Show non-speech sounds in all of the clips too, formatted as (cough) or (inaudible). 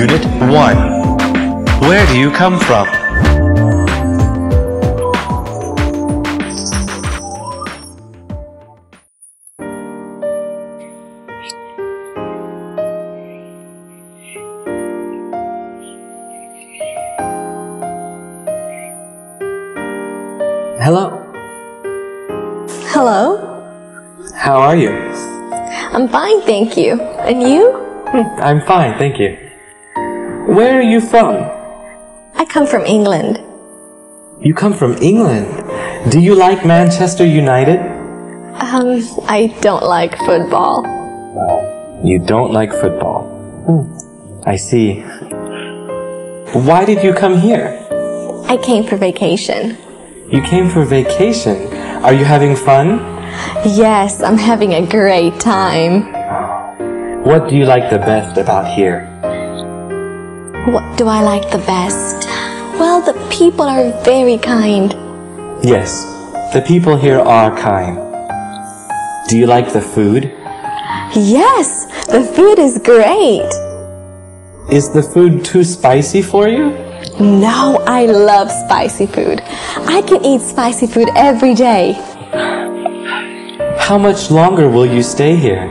1. Where do you come from? Hello. Hello. How are you? I'm fine, thank you. And you? I'm fine, thank you. Where are you from? I come from England. You come from England. Do you like Manchester United? Um, I don't like football. You don't like football. Hmm. I see. Why did you come here? I came for vacation. You came for vacation. Are you having fun? Yes, I'm having a great time. What do you like the best about here? What do I like the best? Well, the people are very kind. Yes, the people here are kind. Do you like the food? Yes, the food is great. Is the food too spicy for you? No, I love spicy food. I can eat spicy food every day. How much longer will you stay here?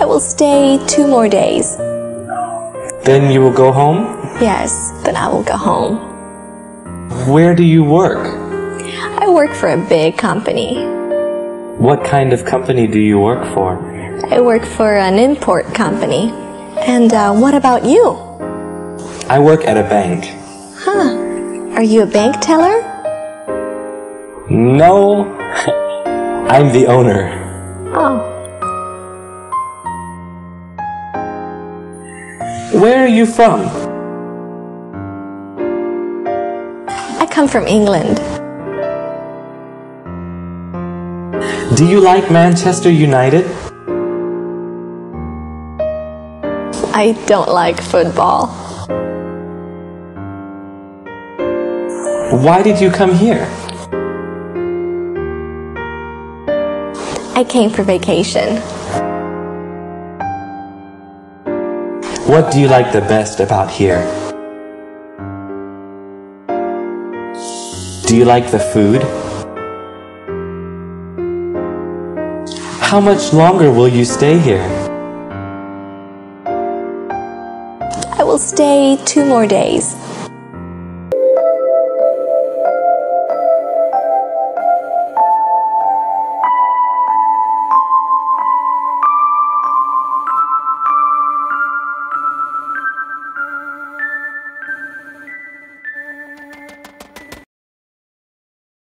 I will stay two more days. Then you will go home? Yes, then I will go home. Where do you work? I work for a big company. What kind of company do you work for? I work for an import company. And uh, what about you? I work at a bank. Huh. Are you a bank teller? No, (laughs) I'm the owner. Oh. Where are you from? I come from England. Do you like Manchester United? I don't like football. Why did you come here? I came for vacation. What do you like the best about here? Do you like the food? How much longer will you stay here? I will stay two more days.